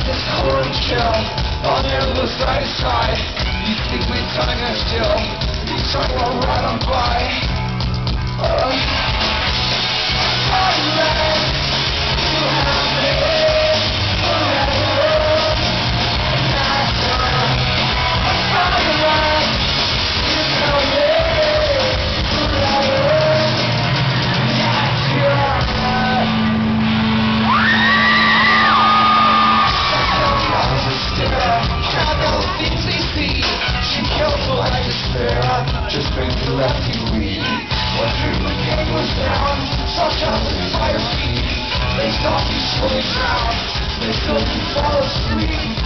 got this cold chill On the other side of side. You think we're time us still? You try to run on by left you. lead What human game was down Such a fire speed They stop you slowly drown They still you fall asleep